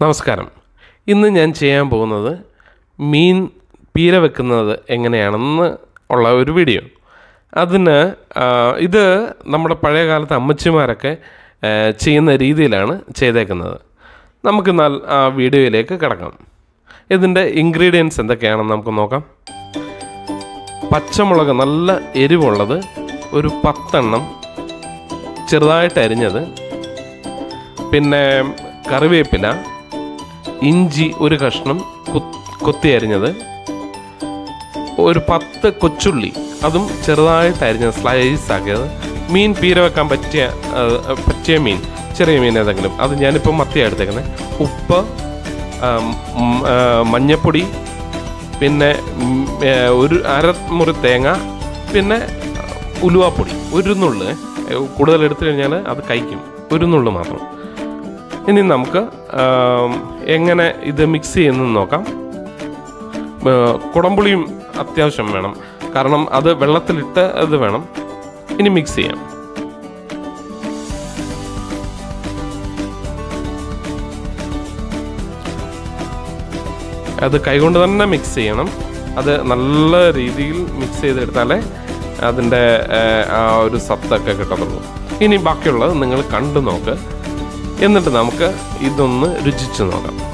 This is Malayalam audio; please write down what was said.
നമസ്കാരം. ഇന്ന് ഞാൻ ചെയ്യാൻ പോകുന്നത് മീൻ പീര വെക്കുന്നത് എങ്ങനെയാണെന്ന് ഉള്ള ഒരു വീഡിയോ. അതിന് ഇത് നമ്മുടെ പഴയ കാലത്ത് അമ്മച്ചിമാരൊക്കെ ചെയ്യുന്ന രീതിയിലാണ് ചെയ്തേക്കുന്നത്. നമുക്ക് നല്ല ആ വീഡിയോയിലേക്ക് കിടക്കാം. ഇതിന്റെ ഇൻഗ്രീഡിയൻസ് എന്തൊക്കെയാണെന്ന് നമുക്ക് നോക്കാം. പച്ചമുളക് നല്ല എരിവുള്ളത് ഒരു പത്തെണ്ണം ചെറുതായിട്ട് അരിഞ്ഞത്. പിന്നെ കറിവേപ്പില ഇഞ്ചി ഒരു കഷ്ണം കൊത്തി അരിഞ്ഞത്. ഒരു പത്ത് കൊച്ചുള്ളി. അതും ചെറുതായിട്ട് അരിഞ്ഞത് സ്ലൈസ് ആക്കിയത്. മീൻ പീര വെക്കാൻ പറ്റിയ പറ്റിയ മീൻ ചെറിയ മീൻ ഏതെങ്കിലും. അത് ഞാനിപ്പോൾ മത്തിയാണ് എടുത്തേക്കുന്നത് ഉപ്പ് മഞ്ഞപ്പൊടി പിന്നെ ഒരു അരമുറി തേങ്ങ പിന്നെ ഉലുവാപ്പൊടി ഒരു നുള്ള്. കൂടുതൽ എടുത്തു കഴിഞ്ഞാൽ അത് കഴിക്കും. ഒരു നുള്ള് മാത്രം. ഇനി നമുക്ക് എങ്ങനെ ഇത് മിക്സ് ചെയ്യുന്നത് നോക്കാം. കുടംപുളിയും അത്യാവശ്യം വേണം. കാരണം അത് വെള്ളത്തിലിട്ട് അത് വേണം. ഇനി മിക്സ് ചെയ്യാം. അത് കൈകൊണ്ട് തന്നെ മിക്സ് ചെയ്യണം. അത് നല്ല രീതിയിൽ മിക്സ് ചെയ്തെടുത്താലേ അതിന്റെ ആ ഒരു സത്തൊക്കെ കിട്ടത്തുള്ളൂ. ഇനി ബാക്കിയുള്ളത് നിങ്ങൾ കണ്ടു നോക്ക്. എന്നിട്ട് നമുക്ക് ഇതൊന്ന് രുചിച്ച് നോക്കാം.